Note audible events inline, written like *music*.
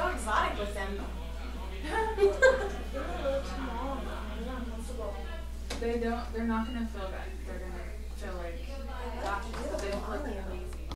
so exotic with them. *laughs* they don't. They're not gonna feel bad. They're gonna